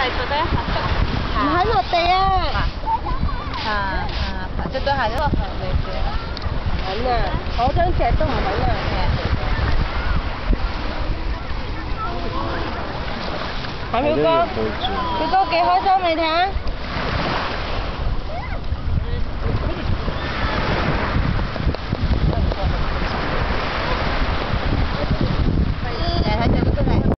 唔喺落地啊！啊啊，只对鞋都合唔合嘅？啊！嗰张只都唔肯啊！阿表哥，表哥几开心，你睇下。